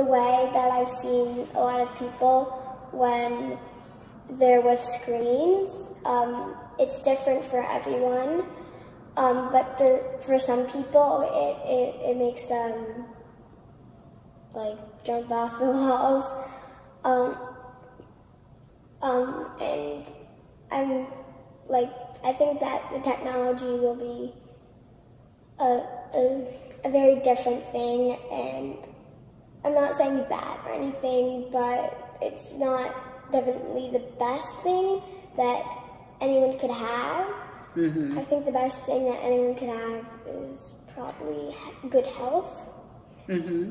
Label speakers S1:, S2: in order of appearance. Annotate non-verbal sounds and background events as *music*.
S1: the way that I've seen a lot of people when they're with screens. Um, it's different for everyone, um, but for some people, it, it, it makes them like jump off the *laughs* walls. Um, um, and I'm like, I think that the technology will be a, a, a very different thing, and not saying bad or anything, but it's not definitely the best thing that anyone could have.
S2: Mm-hmm.
S1: I think the best thing that anyone could have is probably good health.
S2: Mm-hmm.